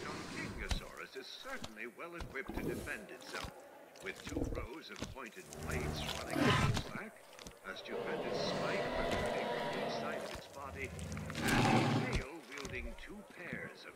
Chungkingosaurus is certainly well equipped to defend itself, with two rows of pointed blades running down its back, a stupendous spike protruding from each side of its body, and a tail wielding two pairs of